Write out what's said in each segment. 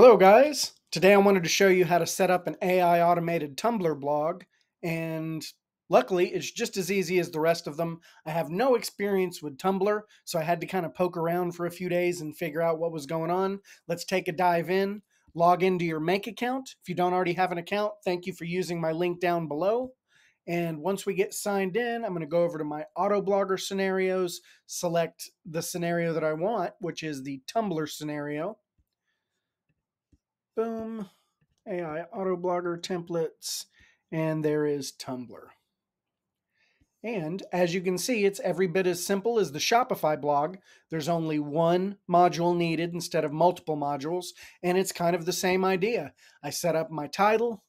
Hello, guys. Today I wanted to show you how to set up an AI automated Tumblr blog, and luckily it's just as easy as the rest of them. I have no experience with Tumblr, so I had to kind of poke around for a few days and figure out what was going on. Let's take a dive in. Log into your Make account. If you don't already have an account, thank you for using my link down below. And once we get signed in, I'm going to go over to my Autoblogger scenarios, select the scenario that I want, which is the Tumblr scenario Boom. AI Autoblogger templates. And there is Tumblr. And as you can see, it's every bit as simple as the Shopify blog. There's only one module needed instead of multiple modules, and it's kind of the same idea. I set up my title,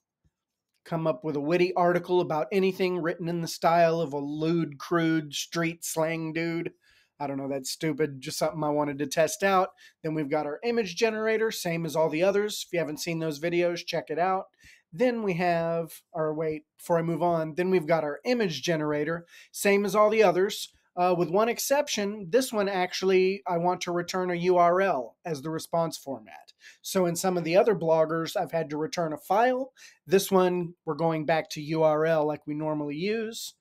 come up with a witty article about anything written in the style of a lewd, crude, street slang dude. I don't know, that's stupid, just something I wanted to test out. Then we've got our image generator, same as all the others. If you haven't seen those videos, check it out. Then we have, or wait, before I move on, then we've got our image generator, same as all the others. Uh, with one exception, this one actually, I want to return a URL as the response format. So in some of the other bloggers, I've had to return a file. This one, we're going back to URL like we normally use.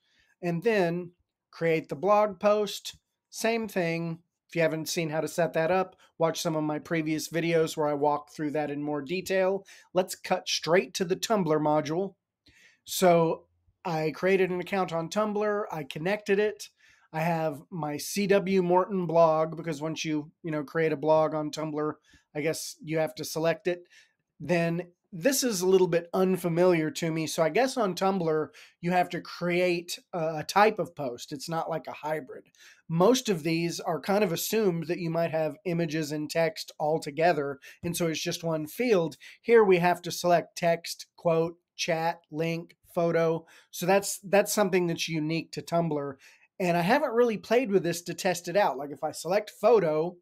And then create the blog post, same thing. If you haven't seen how to set that up, watch some of my previous videos where I walk through that in more detail. Let's cut straight to the Tumblr module. So I created an account on Tumblr, I connected it. I have my CW Morton blog because once you, you know, create a blog on Tumblr, I guess you have to select it. Then this is a little bit unfamiliar to me. So I guess on Tumblr, you have to create a type of post. It's not like a hybrid. Most of these are kind of assumed that you might have images and text all together. And so it's just one field. Here we have to select text, quote, chat, link, photo. So that's that's something that's unique to Tumblr. And I haven't really played with this to test it out. Like if I select photo,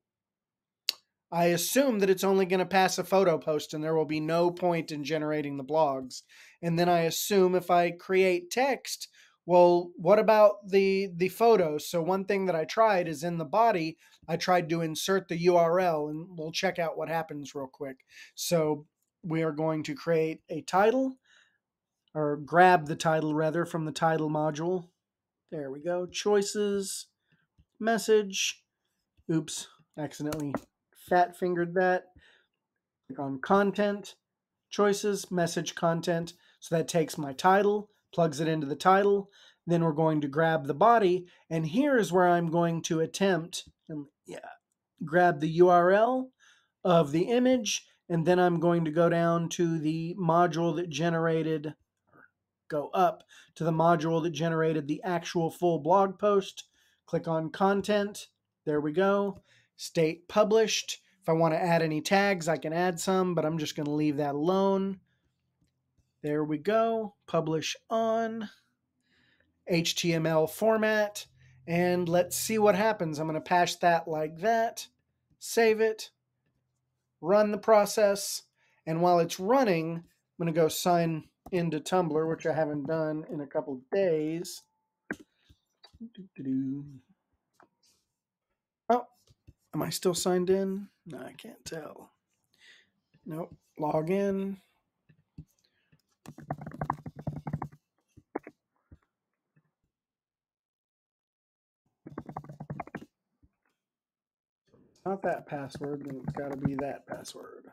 I assume that it's only going to pass a photo post and there will be no point in generating the blogs. And then I assume if I create text, well, what about the the photos? So one thing that I tried is in the body, I tried to insert the URL and we'll check out what happens real quick. So we are going to create a title or grab the title rather from the title module. There we go. Choices, message. Oops, accidentally fat fingered that. Click on content, choices, message content. So that takes my title, plugs it into the title. Then we're going to grab the body. And here is where I'm going to attempt, and yeah, grab the URL of the image. And then I'm going to go down to the module that generated, go up to the module that generated the actual full blog post. Click on content. There we go state published. If I want to add any tags, I can add some, but I'm just going to leave that alone. There we go. Publish on HTML format. And let's see what happens. I'm going to patch that like that, save it, run the process. And while it's running, I'm going to go sign into Tumblr, which I haven't done in a couple days. Am I still signed in? No, I can't tell. Nope. Log in. Not that password, it's got to be that password.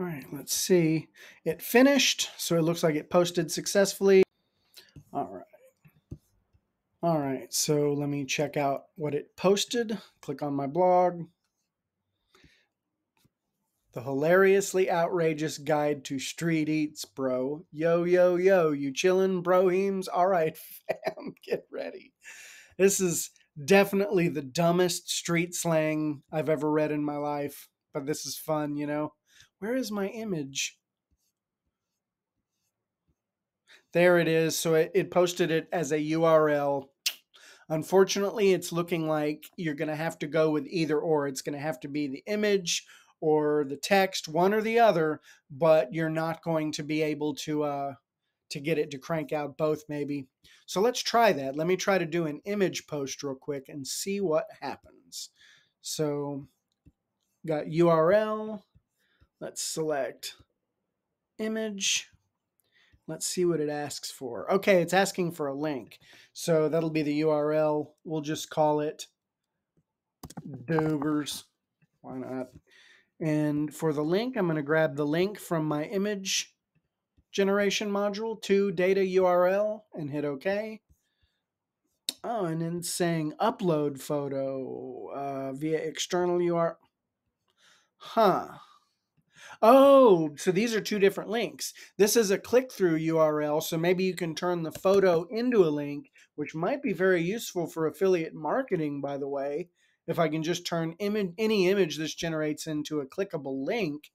All right, let's see. It finished, so it looks like it posted successfully. All right. All right, so let me check out what it posted. Click on my blog. The hilariously outrageous guide to street eats, bro. Yo, yo, yo, you chillin', brohemes? All right, fam, get ready. This is definitely the dumbest street slang I've ever read in my life, but this is fun, you know? Where is my image? There it is. So it, it posted it as a URL. Unfortunately, it's looking like you're going to have to go with either or. It's going to have to be the image or the text, one or the other, but you're not going to be able to uh, to get it to crank out both maybe. So let's try that. Let me try to do an image post real quick and see what happens. So got URL. Let's select image. Let's see what it asks for. Okay, it's asking for a link. So that'll be the URL. We'll just call it Dubers. Why not? And for the link, I'm going to grab the link from my image generation module to data URL and hit OK. Oh, and then saying upload photo uh, via external URL. Huh. Oh, so these are two different links. This is a click through URL, so maybe you can turn the photo into a link, which might be very useful for affiliate marketing, by the way. If I can just turn image, any image this generates into a clickable link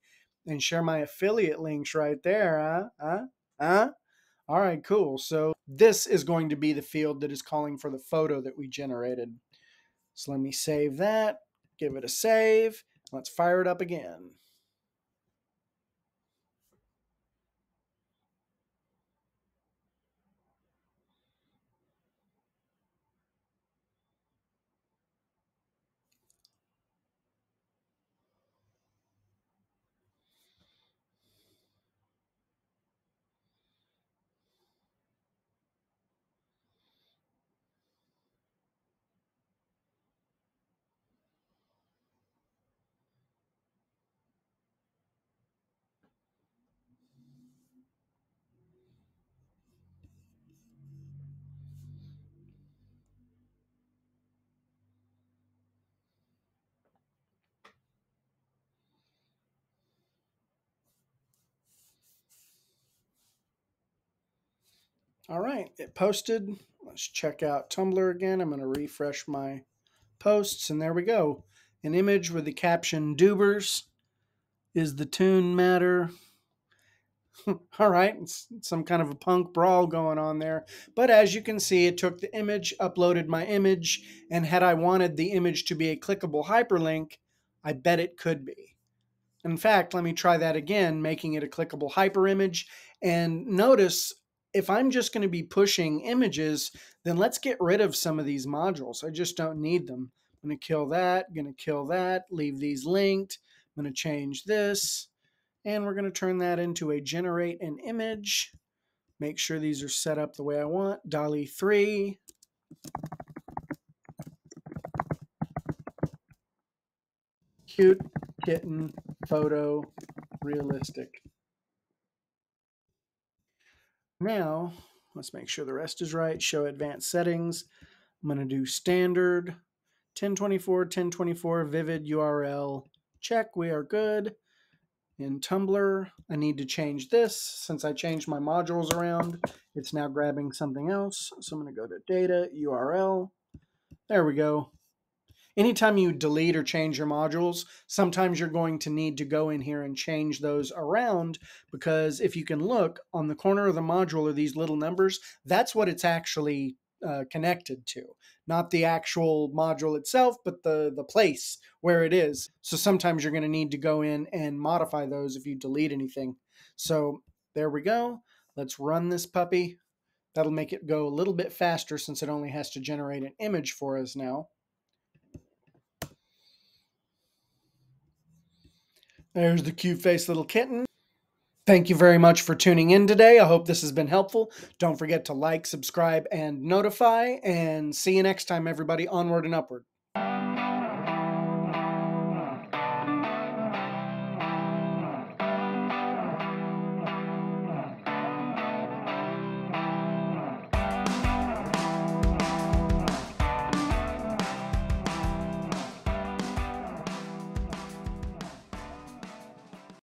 and share my affiliate links right there, huh? Huh? Huh? All right, cool. So this is going to be the field that is calling for the photo that we generated. So let me save that, give it a save. Let's fire it up again. All right, it posted. Let's check out Tumblr again. I'm going to refresh my posts, and there we go. An image with the caption Dubers. Is the tune matter? All right, it's some kind of a punk brawl going on there. But as you can see, it took the image, uploaded my image, and had I wanted the image to be a clickable hyperlink, I bet it could be. In fact, let me try that again, making it a clickable hyperimage. And notice if I'm just going to be pushing images, then let's get rid of some of these modules. I just don't need them. I'm going to kill that, going to kill that, leave these linked. I'm going to change this, and we're going to turn that into a generate an image. Make sure these are set up the way I want. DALL-E 3. Cute kitten photo realistic. Now, let's make sure the rest is right. Show advanced settings. I'm going to do standard 1024, 1024, vivid URL. Check, we are good. In Tumblr, I need to change this. Since I changed my modules around, it's now grabbing something else. So I'm going to go to data, URL. There we go anytime you delete or change your modules, sometimes you're going to need to go in here and change those around because if you can look on the corner of the module are these little numbers, that's what it's actually uh, connected to, not the actual module itself, but the, the place where it is. So sometimes you're going to need to go in and modify those if you delete anything. So there we go. Let's run this puppy. That'll make it go a little bit faster since it only has to generate an image for us now. There's the cute faced little kitten. Thank you very much for tuning in today. I hope this has been helpful. Don't forget to like, subscribe, and notify. And see you next time, everybody. Onward and upward.